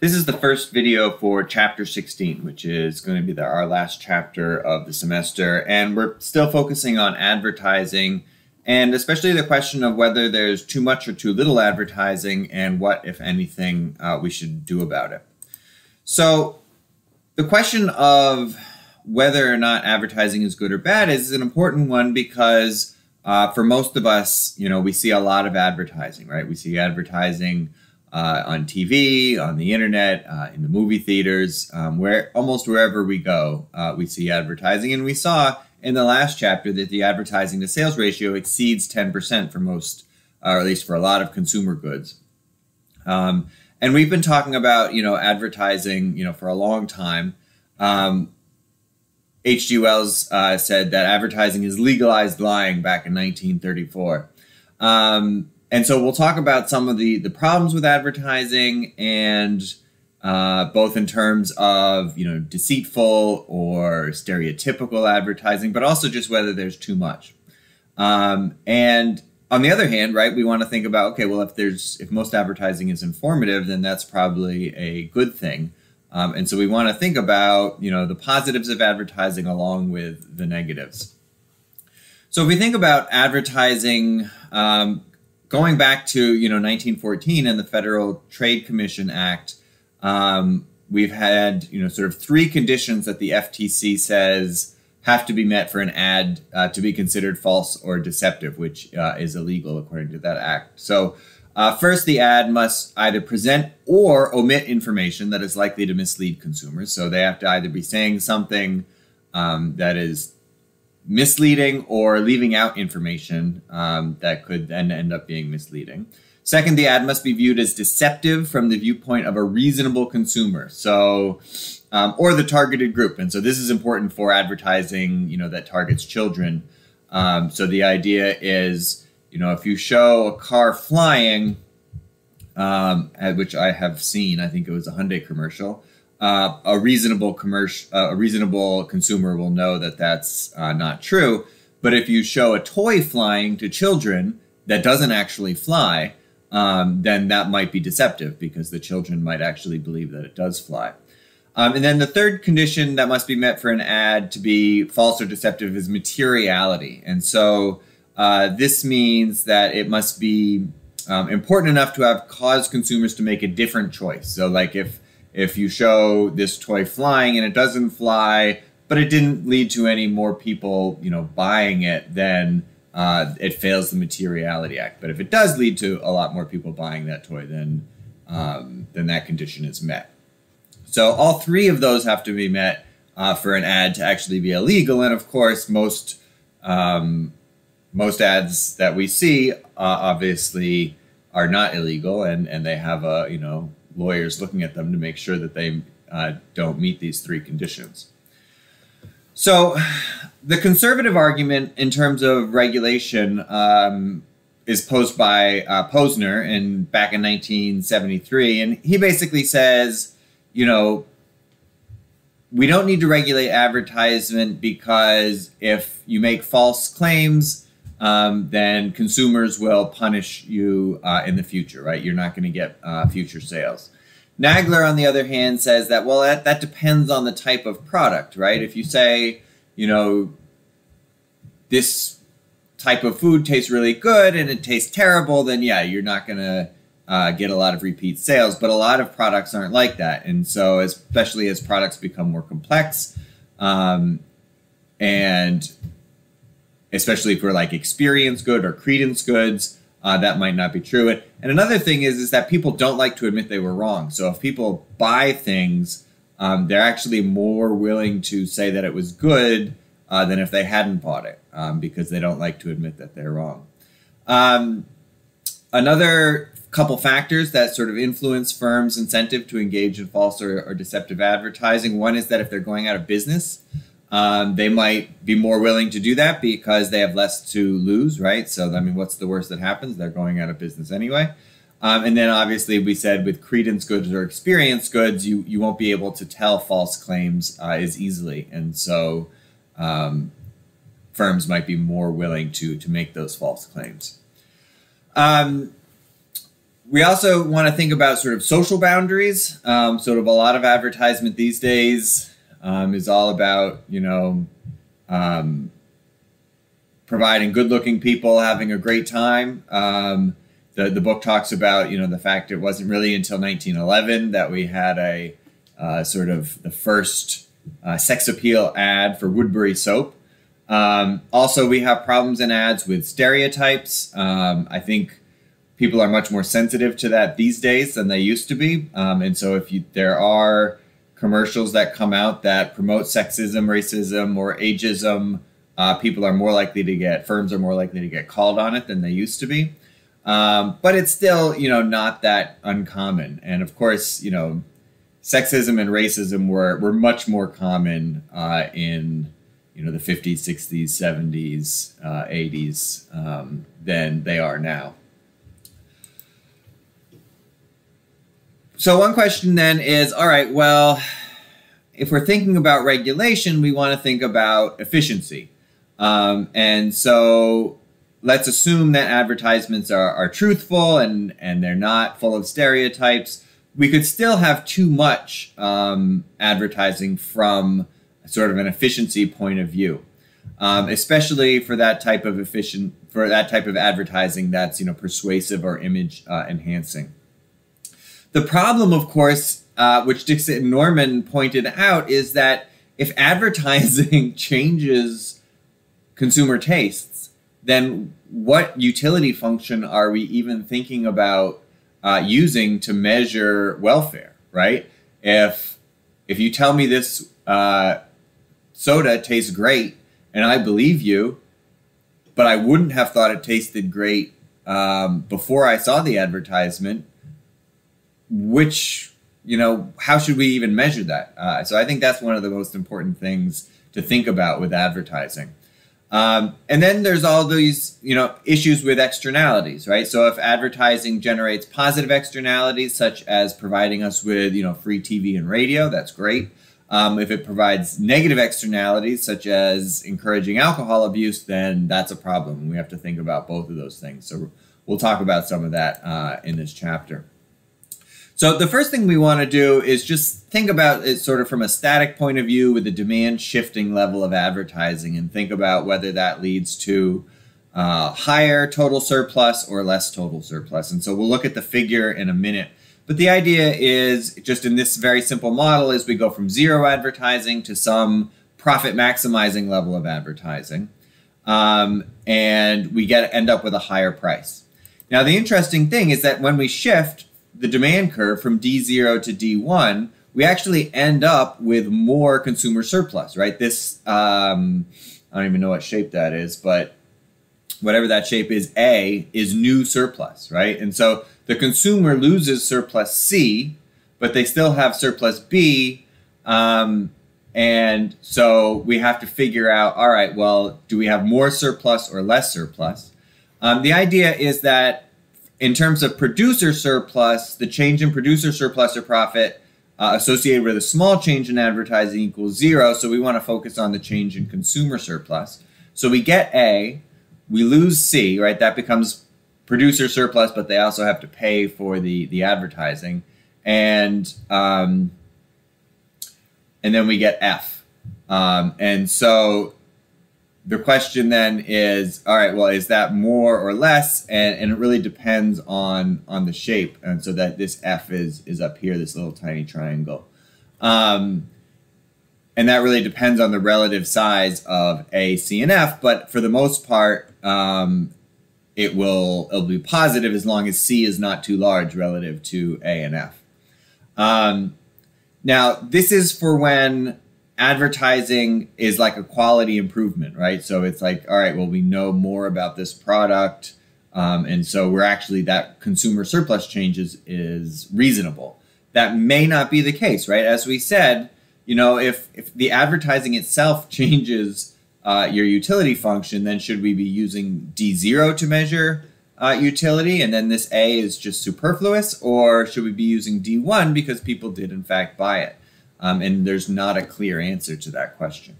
This is the first video for chapter 16, which is going to be the, our last chapter of the semester. And we're still focusing on advertising and especially the question of whether there's too much or too little advertising and what, if anything, uh, we should do about it. So the question of whether or not advertising is good or bad is an important one because uh, for most of us, you know, we see a lot of advertising, right? We see advertising uh, on TV, on the internet, uh, in the movie theaters, um, where almost wherever we go, uh, we see advertising. And we saw in the last chapter that the advertising to sales ratio exceeds 10% for most, or at least for a lot of consumer goods. Um, and we've been talking about, you know, advertising, you know, for a long time. Um, H.G. Wells uh, said that advertising is legalized lying back in 1934. Um, and so we'll talk about some of the the problems with advertising and uh, both in terms of you know deceitful or stereotypical advertising, but also just whether there's too much. Um, and on the other hand, right, we want to think about okay, well, if there's if most advertising is informative, then that's probably a good thing. Um, and so we want to think about you know the positives of advertising along with the negatives. So if we think about advertising, um, going back to you know 1914 and the Federal Trade Commission Act, um, we've had you know sort of three conditions that the FTC says have to be met for an ad uh, to be considered false or deceptive, which uh, is illegal according to that act. So. Uh, first, the ad must either present or omit information that is likely to mislead consumers. So they have to either be saying something um, that is misleading or leaving out information um, that could then end up being misleading. Second, the ad must be viewed as deceptive from the viewpoint of a reasonable consumer. So, um, or the targeted group. And so this is important for advertising, you know, that targets children. Um, so the idea is, you know, if you show a car flying, um, which I have seen, I think it was a Hyundai commercial, uh, a reasonable commercial, uh, a reasonable consumer will know that that's uh, not true. But if you show a toy flying to children that doesn't actually fly, um, then that might be deceptive because the children might actually believe that it does fly. Um, and then the third condition that must be met for an ad to be false or deceptive is materiality. And so uh, this means that it must be um, important enough to have caused consumers to make a different choice. So, like if if you show this toy flying and it doesn't fly, but it didn't lead to any more people, you know, buying it, then uh, it fails the materiality act. But if it does lead to a lot more people buying that toy, then um, then that condition is met. So all three of those have to be met uh, for an ad to actually be illegal. And of course, most um, most ads that we see uh, obviously are not illegal, and and they have a you know lawyers looking at them to make sure that they uh, don't meet these three conditions. So, the conservative argument in terms of regulation um, is posed by uh, Posner in back in 1973, and he basically says, you know, we don't need to regulate advertisement because if you make false claims, um, then consumers will punish you uh, in the future, right? You're not going to get uh, future sales. Nagler, on the other hand, says that, well, that, that depends on the type of product, right? If you say, you know, this type of food tastes really good and it tastes terrible, then yeah, you're not going to uh, get a lot of repeat sales. But a lot of products aren't like that. And so, especially as products become more complex, um, and especially for like experience good or credence goods, uh, that might not be true. And, and another thing is is that people don't like to admit they were wrong. So if people buy things, um, they're actually more willing to say that it was good uh, than if they hadn't bought it um, because they don't like to admit that they're wrong. Um, another couple factors that sort of influence firms' incentive to engage in false or, or deceptive advertising. One is that if they're going out of business, um, they might be more willing to do that because they have less to lose, right? So, I mean, what's the worst that happens? They're going out of business anyway. Um, and then obviously we said with credence goods or experience goods, you, you won't be able to tell false claims uh, as easily. And so um, firms might be more willing to, to make those false claims. Um, we also want to think about sort of social boundaries. Um, sort of a lot of advertisement these days um, is all about, you know, um, providing good looking people having a great time. Um, the, the book talks about, you know, the fact it wasn't really until 1911 that we had a uh, sort of the first uh, sex appeal ad for Woodbury soap. Um, also, we have problems in ads with stereotypes. Um, I think people are much more sensitive to that these days than they used to be. Um, and so if you, there are commercials that come out that promote sexism, racism, or ageism, uh, people are more likely to get, firms are more likely to get called on it than they used to be. Um, but it's still, you know, not that uncommon. And of course, you know, sexism and racism were, were much more common uh, in, you know, the 50s, 60s, 70s, uh, 80s um, than they are now. So one question then is, all right, well, if we're thinking about regulation, we want to think about efficiency. Um, and so let's assume that advertisements are, are truthful and, and they're not full of stereotypes. We could still have too much um, advertising from sort of an efficiency point of view, um, especially for that type of efficient for that type of advertising that's you know persuasive or image uh, enhancing. The problem, of course, uh, which Dixit and Norman pointed out, is that if advertising changes consumer tastes, then what utility function are we even thinking about uh, using to measure welfare, right? If if you tell me this uh, soda tastes great and I believe you, but I wouldn't have thought it tasted great um, before I saw the advertisement, which you know how should we even measure that? Uh, so i think that's one of the most important things to think about with advertising. Um, and then there's all these you know issues with externalities right? So if advertising generates positive externalities such as providing us with you know free tv and radio that's great. Um, if it provides negative externalities such as encouraging alcohol abuse then that's a problem. We have to think about both of those things. So we'll talk about some of that uh, in this chapter so the first thing we want to do is just think about it sort of from a static point of view with the demand shifting level of advertising and think about whether that leads to uh, higher total surplus or less total surplus. And so we'll look at the figure in a minute. But the idea is just in this very simple model is we go from zero advertising to some profit maximizing level of advertising. Um, and we get end up with a higher price. Now the interesting thing is that when we shift the demand curve from D0 to D1, we actually end up with more consumer surplus, right? This, um, I don't even know what shape that is, but whatever that shape is, A is new surplus, right? And so the consumer loses surplus C, but they still have surplus B. Um, and so we have to figure out, all right, well, do we have more surplus or less surplus? Um, the idea is that in terms of producer surplus, the change in producer surplus or profit uh, associated with a small change in advertising equals zero. So we want to focus on the change in consumer surplus. So we get A, we lose C, right? That becomes producer surplus, but they also have to pay for the the advertising, and um, and then we get F. Um, and so the question then is all right well is that more or less? And, and it really depends on on the shape. And so that this f is is up here this little tiny triangle. Um, and that really depends on the relative size of a c and f. But for the most part um, it will it'll be positive as long as c is not too large relative to a and f. Um, now this is for when advertising is like a quality improvement, right? So it's like, all right, well, we know more about this product. Um, and so we're actually that consumer surplus changes is reasonable. That may not be the case, right? As we said, you know, if, if the advertising itself changes uh, your utility function, then should we be using D0 to measure uh, utility and then this A is just superfluous? Or should we be using D1 because people did in fact buy it? Um, and there's not a clear answer to that question.